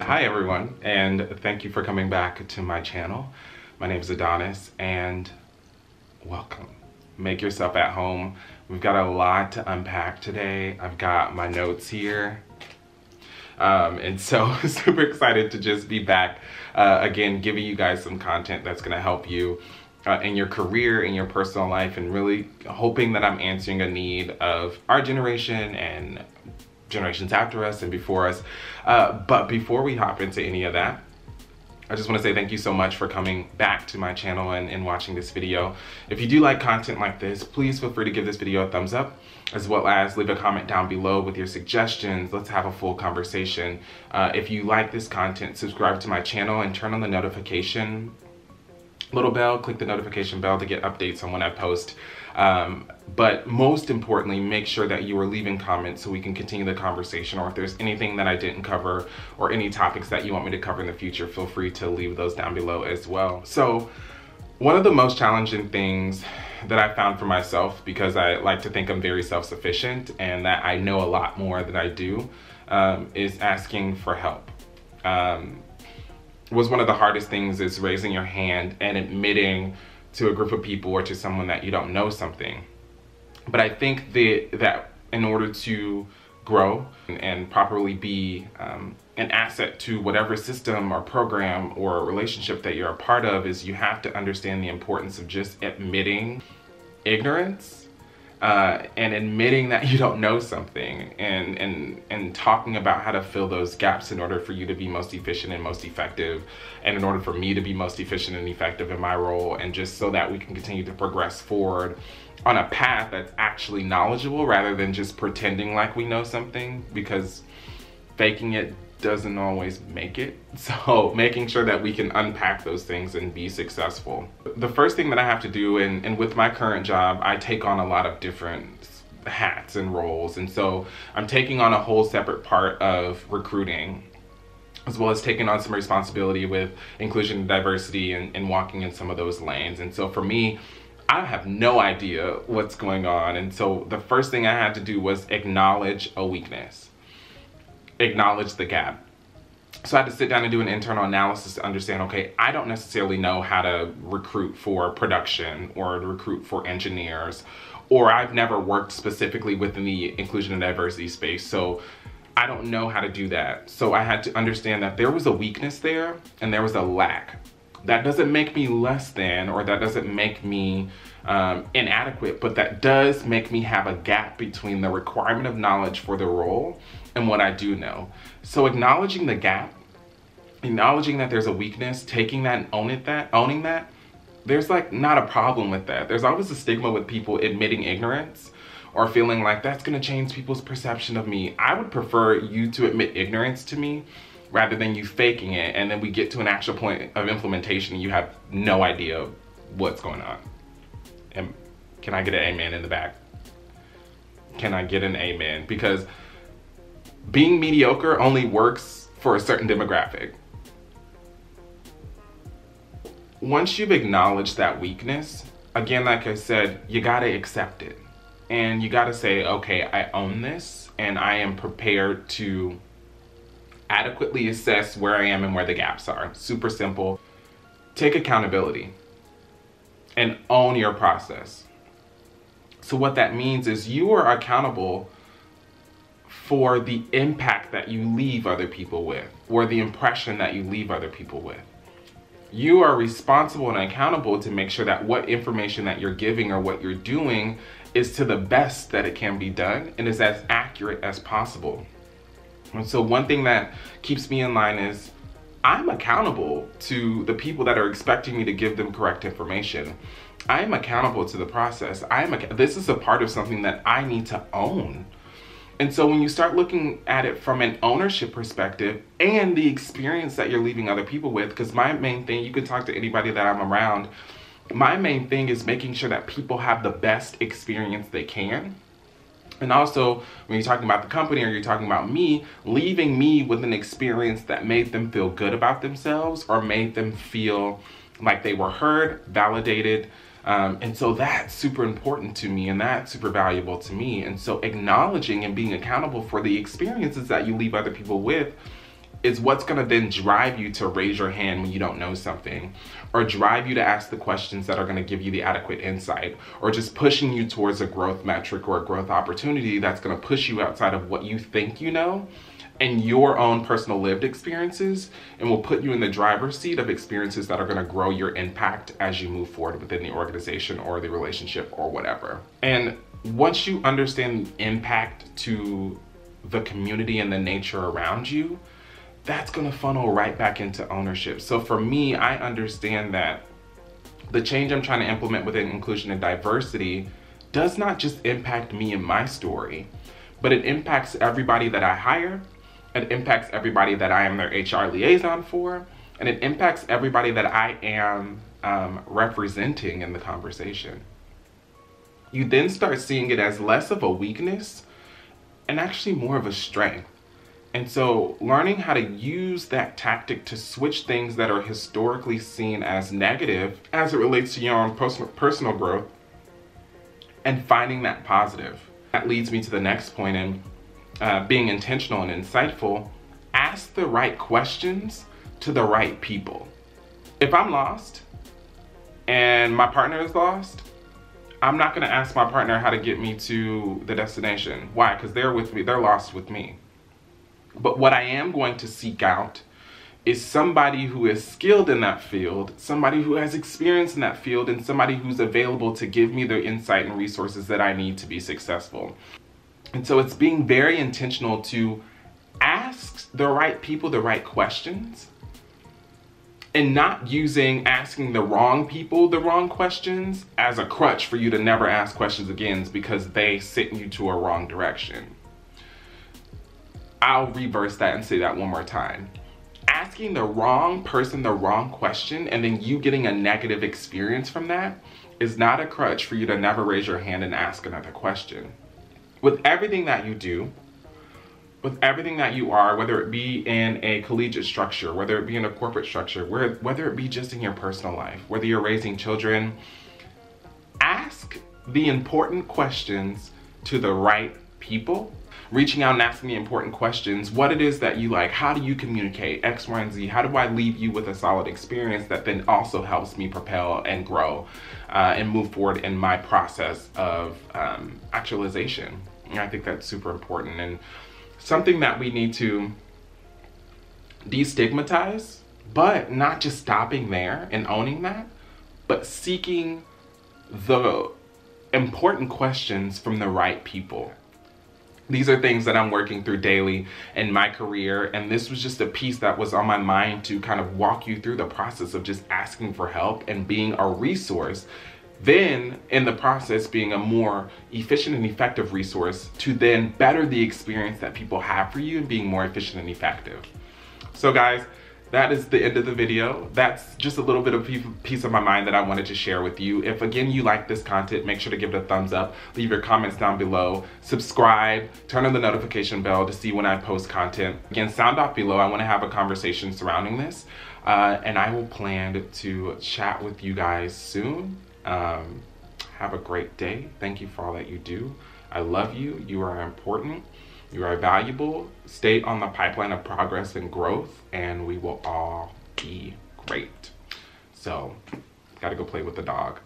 Hi everyone, and thank you for coming back to my channel. My name is Adonis, and welcome. Make yourself at home. We've got a lot to unpack today. I've got my notes here. Um, and so super excited to just be back uh, again, giving you guys some content that's gonna help you uh, in your career, in your personal life, and really hoping that I'm answering a need of our generation and generations after us and before us. Uh, but before we hop into any of that, I just want to say thank you so much for coming back to my channel and, and, watching this video. If you do like content like this, please feel free to give this video a thumbs up, as well as leave a comment down below with your suggestions. Let's have a full conversation. Uh, if you like this content, subscribe to my channel and turn on the notification little bell, click the notification bell to get updates on when I post. Um, but most importantly, make sure that you are leaving comments so we can continue the conversation or if there's anything that I didn't cover or any topics that you want me to cover in the future, feel free to leave those down below as well. So one of the most challenging things that I found for myself, because I like to think I'm very self-sufficient and that I know a lot more than I do, um, is asking for help. Um, was one of the hardest things is raising your hand and admitting to a group of people or to someone that you don't know something. But I think that, that in order to grow and, and properly be um, an asset to whatever system or program or relationship that you're a part of is you have to understand the importance of just admitting ignorance uh, and admitting that you don't know something and, and, and talking about how to fill those gaps in order for you to be most efficient and most effective and in order for me to be most efficient and effective in my role and just so that we can continue to progress forward on a path that's actually knowledgeable rather than just pretending like we know something because faking it doesn't always make it. So making sure that we can unpack those things and be successful. The first thing that I have to do, and, and with my current job, I take on a lot of different hats and roles. And so I'm taking on a whole separate part of recruiting as well as taking on some responsibility with inclusion and diversity and, and walking in some of those lanes. And so for me, I have no idea what's going on. And so the first thing I had to do was acknowledge a weakness acknowledge the gap. So I had to sit down and do an internal analysis to understand, okay, I don't necessarily know how to recruit for production or recruit for engineers, or I've never worked specifically within the inclusion and diversity space. So I don't know how to do that. So I had to understand that there was a weakness there and there was a lack. That doesn't make me less than, or that doesn't make me um, inadequate, but that does make me have a gap between the requirement of knowledge for the role and what I do know. So acknowledging the gap, acknowledging that there's a weakness, taking that and owning that, owning that, there's like not a problem with that. There's always a stigma with people admitting ignorance or feeling like that's gonna change people's perception of me. I would prefer you to admit ignorance to me rather than you faking it and then we get to an actual point of implementation and you have no idea what's going on. And can I get an amen in the back? Can I get an amen? Because being mediocre only works for a certain demographic. Once you've acknowledged that weakness, again, like I said, you gotta accept it. And you gotta say, okay, I own this and I am prepared to adequately assess where I am and where the gaps are. Super simple. Take accountability and own your process. So what that means is you are accountable for the impact that you leave other people with or the impression that you leave other people with. You are responsible and accountable to make sure that what information that you're giving or what you're doing is to the best that it can be done and is as accurate as possible. And so one thing that keeps me in line is I'm accountable to the people that are expecting me to give them correct information. I am accountable to the process. I am this is a part of something that I need to own. And so when you start looking at it from an ownership perspective and the experience that you're leaving other people with, because my main thing, you can talk to anybody that I'm around, my main thing is making sure that people have the best experience they can. And also, when you're talking about the company or you're talking about me, leaving me with an experience that made them feel good about themselves or made them feel like they were heard, validated, um, and so that's super important to me and that's super valuable to me. And so acknowledging and being accountable for the experiences that you leave other people with is what's going to then drive you to raise your hand when you don't know something or drive you to ask the questions that are going to give you the adequate insight or just pushing you towards a growth metric or a growth opportunity that's going to push you outside of what you think you know and your own personal lived experiences and will put you in the driver's seat of experiences that are going to grow your impact as you move forward within the organization or the relationship or whatever. And once you understand impact to the community and the nature around you, that's going to funnel right back into ownership. So for me, I understand that the change I'm trying to implement within inclusion and diversity does not just impact me and my story, but it impacts everybody that I hire. It impacts everybody that I am their HR liaison for, and it impacts everybody that I am um, representing in the conversation. You then start seeing it as less of a weakness and actually more of a strength. And so learning how to use that tactic to switch things that are historically seen as negative as it relates to your own personal growth and finding that positive. That leads me to the next point in uh, being intentional and insightful. Ask the right questions to the right people. If I'm lost and my partner is lost, I'm not gonna ask my partner how to get me to the destination. Why? Because they're with me, they're lost with me. But what I am going to seek out is somebody who is skilled in that field, somebody who has experience in that field, and somebody who's available to give me the insight and resources that I need to be successful. And so it's being very intentional to ask the right people the right questions and not using asking the wrong people the wrong questions as a crutch for you to never ask questions again because they sent you to a wrong direction. I'll reverse that and say that one more time. Asking the wrong person the wrong question and then you getting a negative experience from that is not a crutch for you to never raise your hand and ask another question. With everything that you do, with everything that you are, whether it be in a collegiate structure, whether it be in a corporate structure, whether it be just in your personal life, whether you're raising children, ask the important questions to the right people reaching out and asking the important questions, what it is that you like, how do you communicate, X, Y, and Z, how do I leave you with a solid experience that then also helps me propel and grow uh, and move forward in my process of um, actualization. And I think that's super important and something that we need to destigmatize, but not just stopping there and owning that, but seeking the important questions from the right people these are things that I'm working through daily in my career. And this was just a piece that was on my mind to kind of walk you through the process of just asking for help and being a resource. Then, in the process, being a more efficient and effective resource to then better the experience that people have for you and being more efficient and effective. So, guys, that is the end of the video. That's just a little bit of piece of my mind that I wanted to share with you. If again you like this content, make sure to give it a thumbs up, leave your comments down below, subscribe, turn on the notification bell to see when I post content. Again, sound off below. I wanna have a conversation surrounding this. Uh, and I will plan to chat with you guys soon. Um, have a great day. Thank you for all that you do. I love you. You are important. You are valuable. Stay on the pipeline of progress and growth, and we will all be great. So, gotta go play with the dog.